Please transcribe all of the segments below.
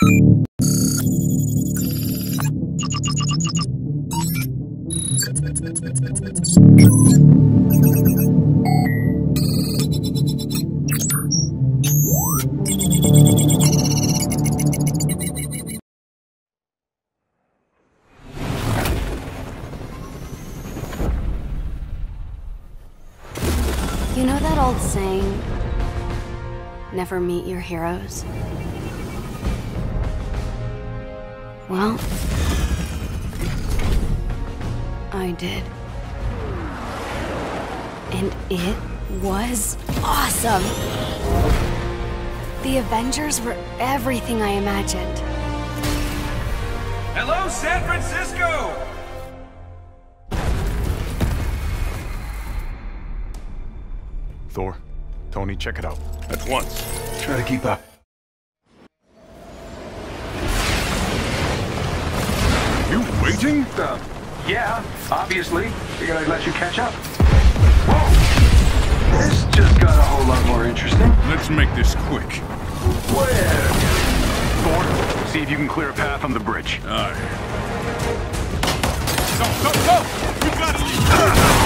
You know that old saying, never meet your heroes? Well, I did. And it was awesome! The Avengers were everything I imagined. Hello, San Francisco! Thor, Tony, check it out. At once. Try to keep up. Waiting? Uh, yeah, obviously. Figured I'd let you catch up. Whoa! This just got a whole lot more interesting. Let's make this quick. Where? Thor, see if you can clear a path on the bridge. Aye. Go, go, go! We gotta leave!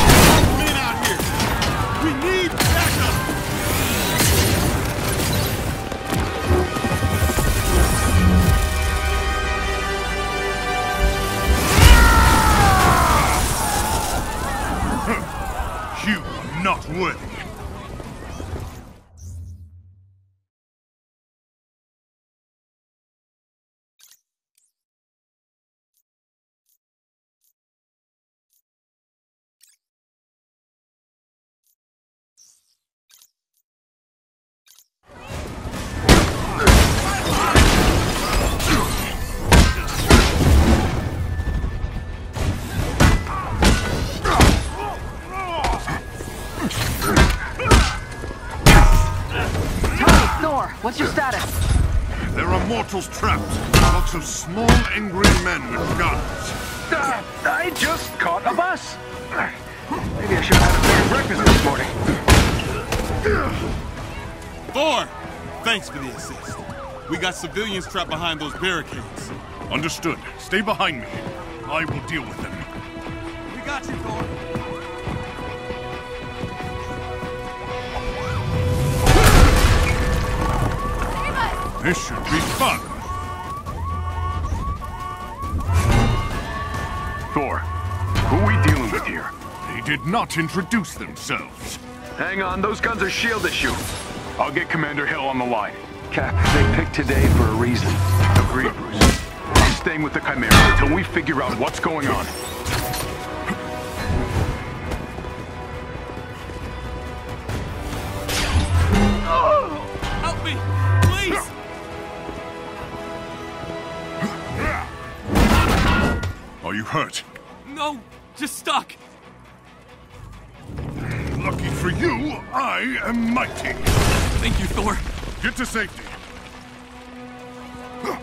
You are not worthy. Thor! Thanks for the assist. We got civilians trapped behind those barricades. Understood. Stay behind me. I will deal with them. We got you, Thor. This should be fun. Thor, who are we dealing with here? They did not introduce themselves. Hang on, those guns are shield issue. I'll get Commander Hill on the line. Cap, they picked today for a reason. Agreed, Bruce. I'm staying with the Chimera until we figure out what's going on. Help me! Please! Are you hurt? No, just stuck. Lucky for you, I am mighty. Thank you, Thor. Get to safety. Thor!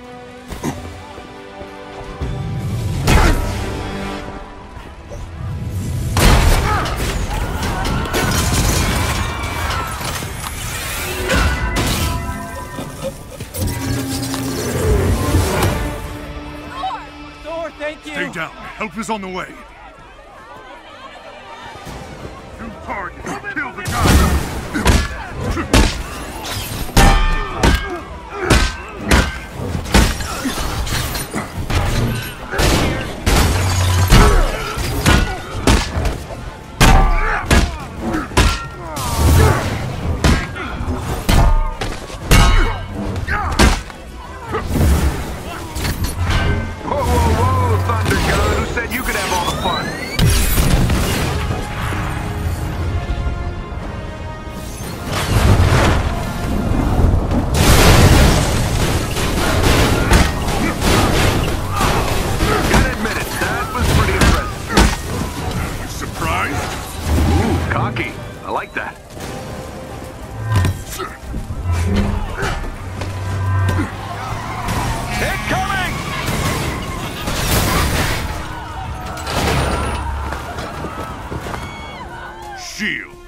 Thor, thank you! Stay down. Help is on the way. shield.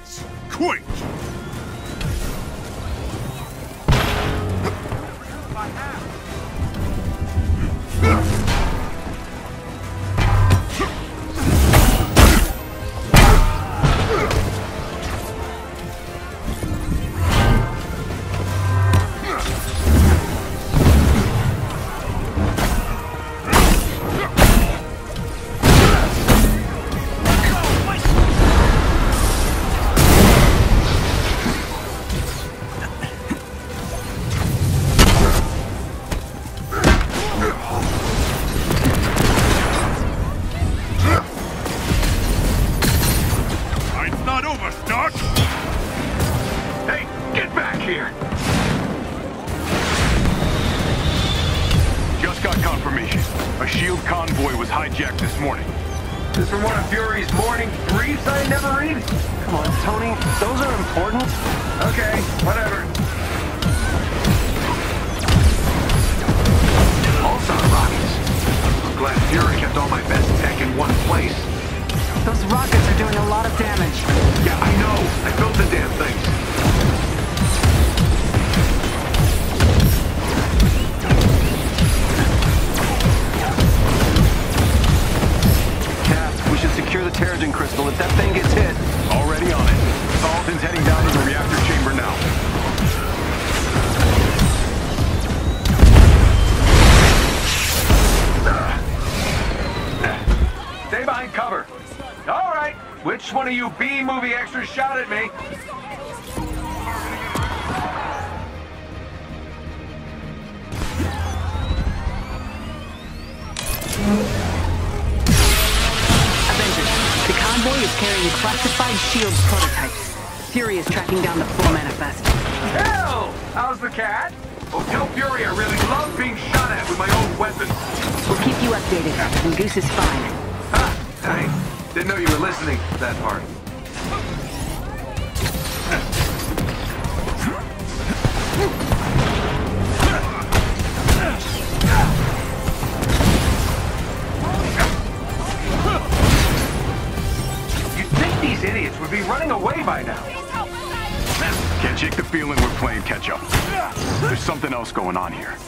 over, Stark! Hey, get back here! Just got confirmation. A SHIELD convoy was hijacked this morning. This from one of Fury's morning briefs I never read? Come on, Tony. Those are important. Okay, whatever. Pulsar rockets. Glad Fury kept all my best tech in one place. Those rockets are doing a lot of damage. Yeah, I know. I built the damn things. Cap, we should secure the Terrigen crystal if that thing gets hit. Already on it. Salton's heading down Of you B-movie extras shot at me? Avengers, the convoy is carrying classified SHIELD prototypes. Fury is tracking down the full manifest. Hell! How's the cat? Oh, tell Fury I really love being shot at with my own weapon. We'll keep you updated, and Goose is fine. Ha! I didn't know you were listening to that part. You'd think these idiots would be running away by now. Can't shake the feeling we're playing catch up. There's something else going on here.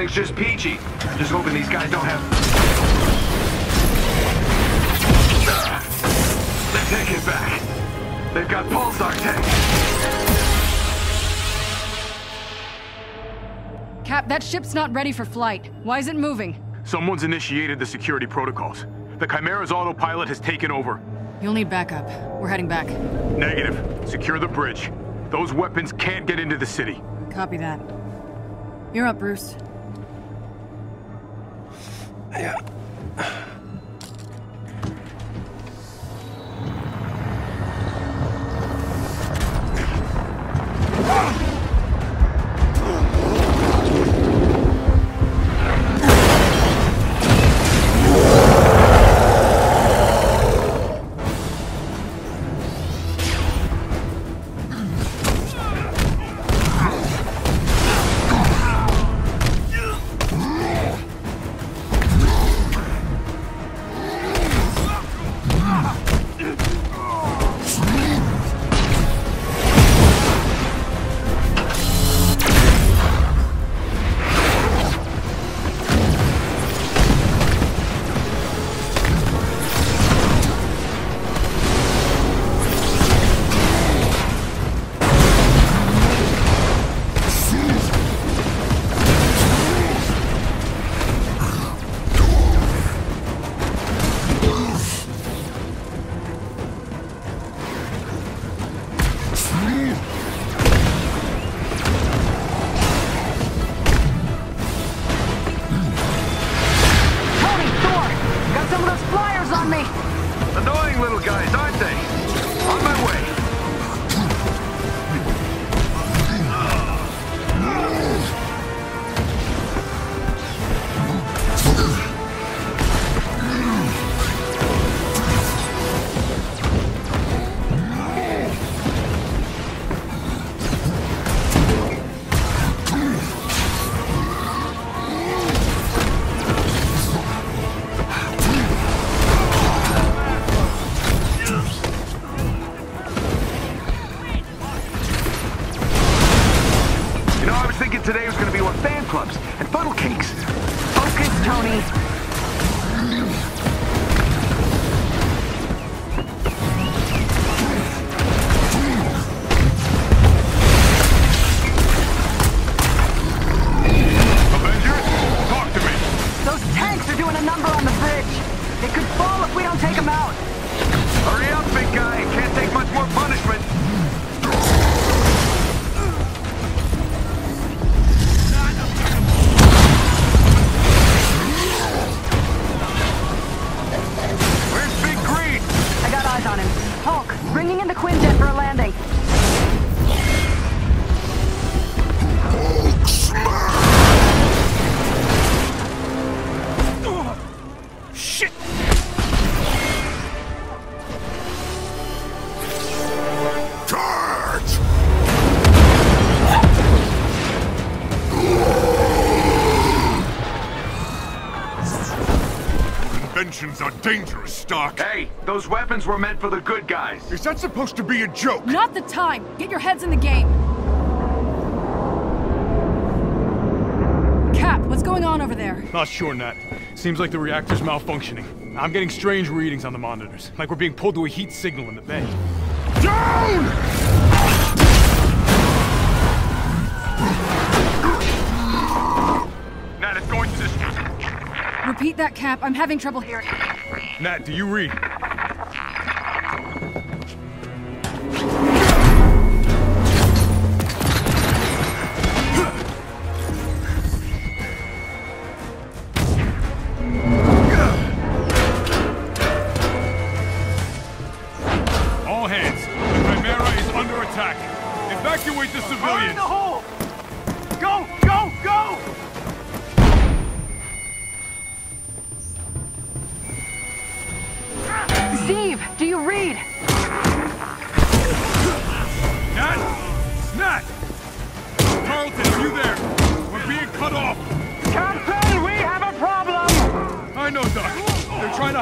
Everything's just peachy. Just hoping these guys don't have... They take it back. They've got pulsar tech. Cap, that ship's not ready for flight. Why is it moving? Someone's initiated the security protocols. The Chimera's autopilot has taken over. You'll need backup. We're heading back. Negative. Secure the bridge. Those weapons can't get into the city. Copy that. You're up, Bruce. Tony, clubs and funnel cakes. Focus, Tony. Hulk, bringing in the Quinjet for a landing. Dangerous, Stark. Hey, those weapons were meant for the good guys. Is that supposed to be a joke? Not the time! Get your heads in the game! Cap, what's going on over there? Not sure, Nat. Seems like the reactor's malfunctioning. I'm getting strange readings on the monitors, like we're being pulled to a heat signal in the bay. Down! Nat, it's going to this. Repeat that, Cap. I'm having trouble hearing. Nat, do you read?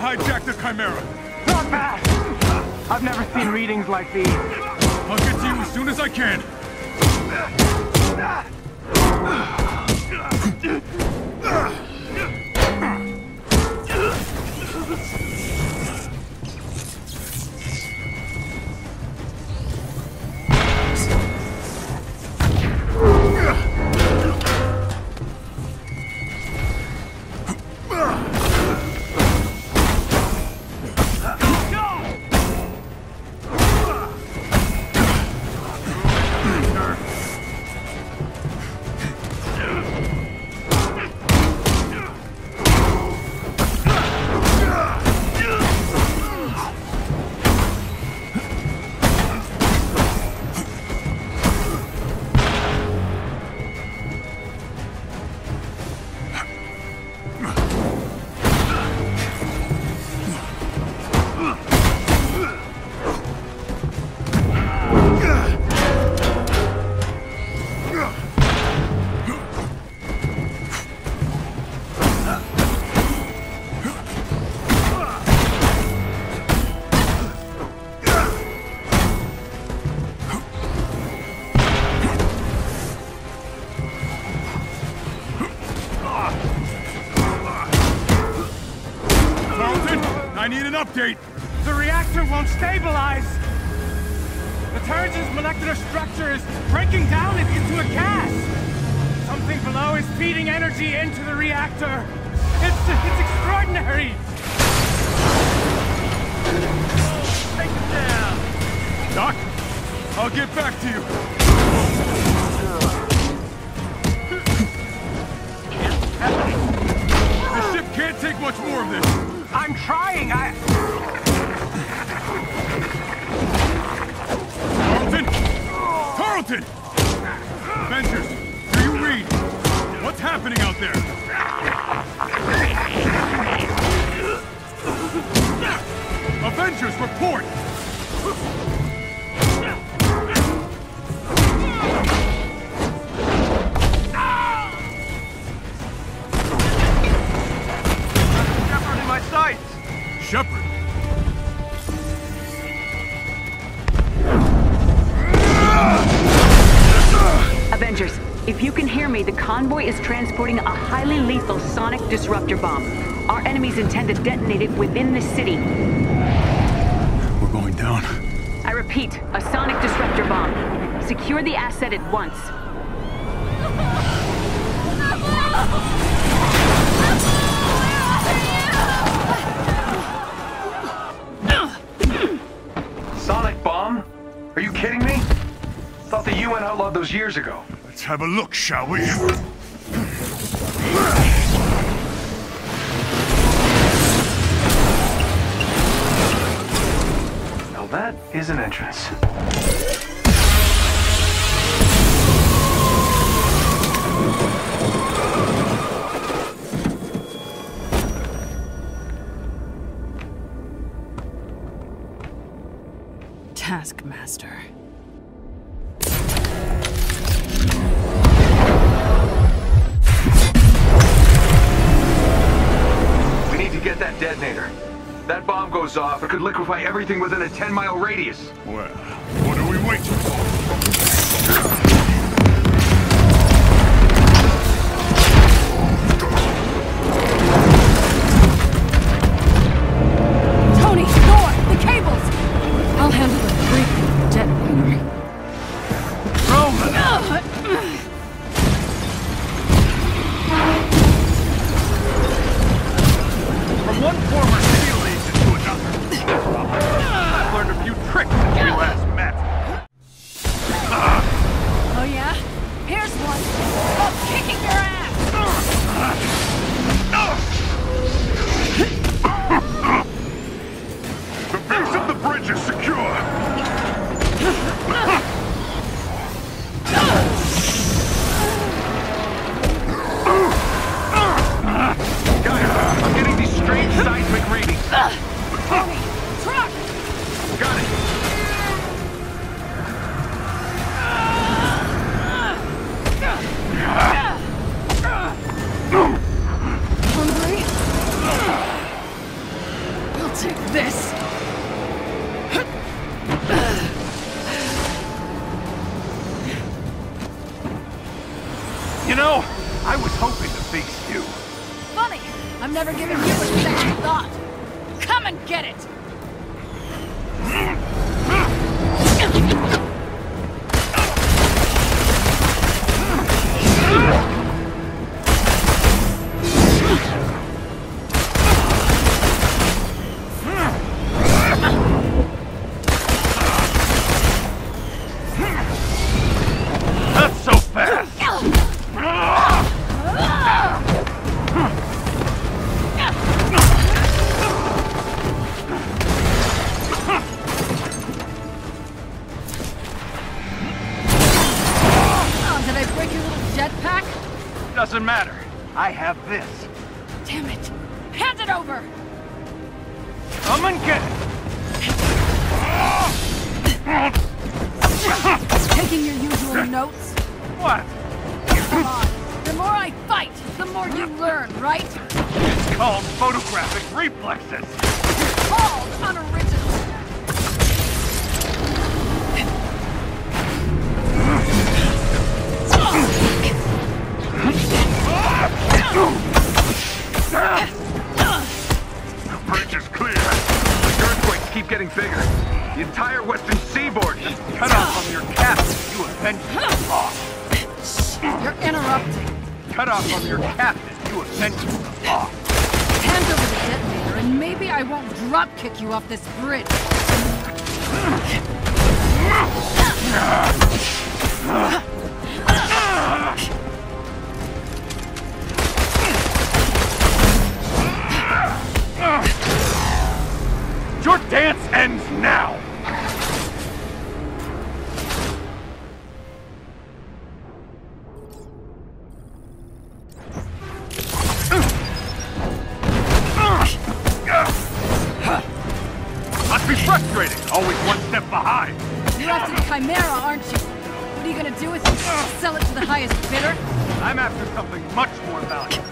To hijack the Chimera. Not bad. I've never seen readings like these. I'll get to you as soon as I can. Tarleton, I need an update. The reactor won't stabilize! The Terrigen's molecular structure is breaking down into a gas! Something below is feeding energy into the reactor! It's, it's extraordinary! Take it down! Doc, I'll get back to you. The ship can't take much more of this. I'm trying, I... Tarleton! Tarleton! Avengers, do you read? What's happening out there? Avengers, report! disruptor bomb. Our enemies intend to detonate it within the city. We're going down. I repeat, a sonic disruptor bomb. Secure the asset at once. Sonic bomb? Are you kidding me? Thought the UN outlawed those years ago. Let's have a look, shall we? that is an entrance. could liquefy everything within a 10-mile radius. Well, what are we waiting for? kick you off this bridge. chimera, aren't you? What are you gonna do with it? Sell it to the highest bidder? I'm after something much more valuable.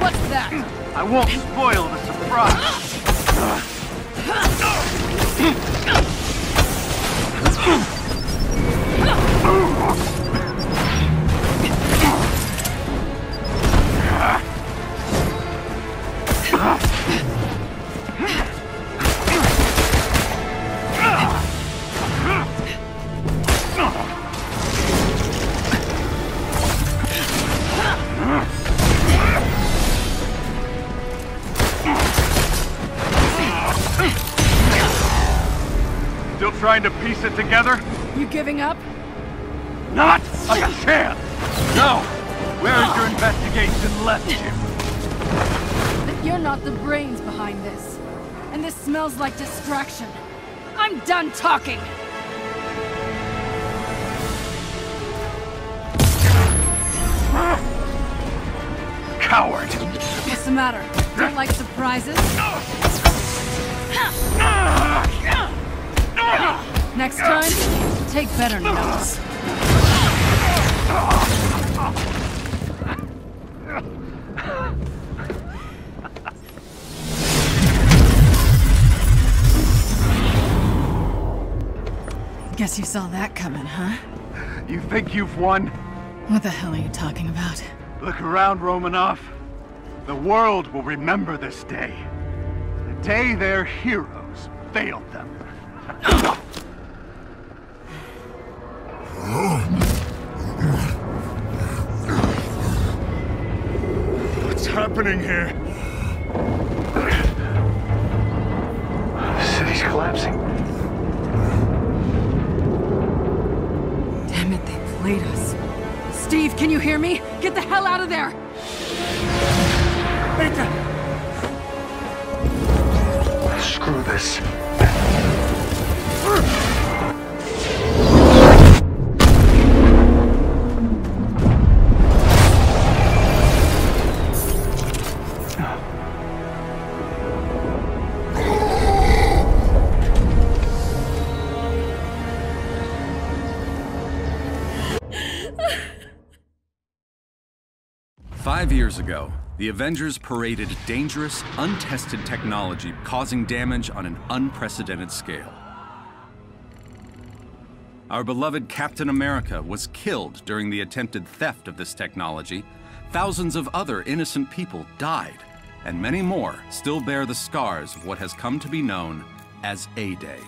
What's that? I won't spoil the surprise. Ah. Trying to piece it together? You giving up? Not a chance! No! Where has your investigation left you? That you're not the brains behind this. And this smells like distraction. I'm done talking! Coward! What's the matter? Don't like surprises? Ah! Ah! Next time, take better notes. Guess you saw that coming, huh? You think you've won? What the hell are you talking about? Look around, Romanov. The world will remember this day. The day their heroes failed them. What's happening here? The city's collapsing. Damn it, they played us. Steve, can you hear me? Get the hell out of there! Beta! Screw this. Years ago, the Avengers paraded dangerous, untested technology causing damage on an unprecedented scale. Our beloved Captain America was killed during the attempted theft of this technology. Thousands of other innocent people died, and many more still bear the scars of what has come to be known as A-Day.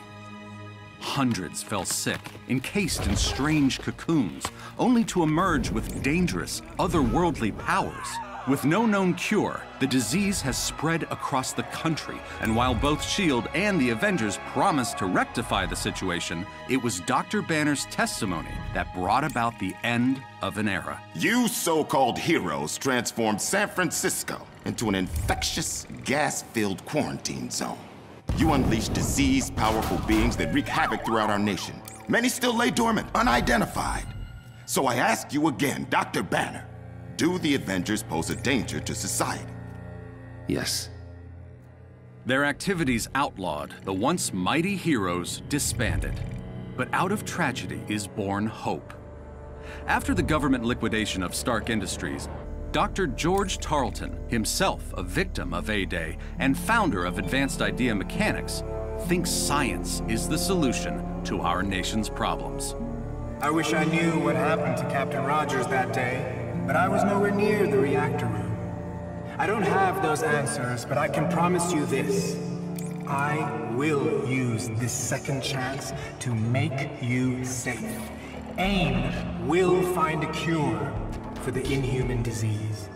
Hundreds fell sick, encased in strange cocoons, only to emerge with dangerous, otherworldly powers. With no known cure, the disease has spread across the country, and while both S.H.I.E.L.D. and the Avengers promised to rectify the situation, it was Dr. Banner's testimony that brought about the end of an era. You so-called heroes transformed San Francisco into an infectious, gas-filled quarantine zone. You unleashed disease powerful beings that wreak havoc throughout our nation. Many still lay dormant, unidentified. So I ask you again, Dr. Banner, do the Avengers pose a danger to society? Yes. Their activities outlawed, the once mighty heroes disbanded. But out of tragedy is born hope. After the government liquidation of Stark Industries, Dr. George Tarleton, himself a victim of A-Day and founder of Advanced Idea Mechanics, thinks science is the solution to our nation's problems. I wish I knew what happened to Captain Rogers that day, but I was nowhere near the reactor room. I don't have those answers, but I can promise you this. I will use this second chance to make you safe. AIM will find a cure for the inhuman disease.